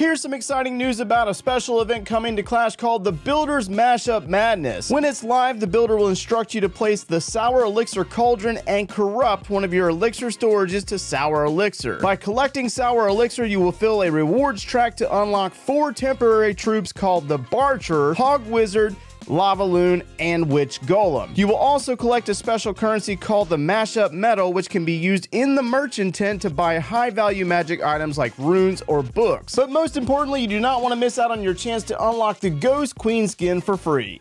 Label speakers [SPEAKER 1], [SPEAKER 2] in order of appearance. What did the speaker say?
[SPEAKER 1] Here's some exciting news about a special event coming to Clash called the Builder's Mashup Madness. When it's live, the builder will instruct you to place the Sour Elixir Cauldron and corrupt one of your Elixir storages to Sour Elixir. By collecting Sour Elixir, you will fill a rewards track to unlock four temporary troops called the Barcher, Hog Wizard, Lava Loon, and Witch Golem. You will also collect a special currency called the Mashup Medal, which can be used in the merchant tent to buy high value magic items like runes or books. But most importantly, you do not want to miss out on your chance to unlock the Ghost Queen skin for free.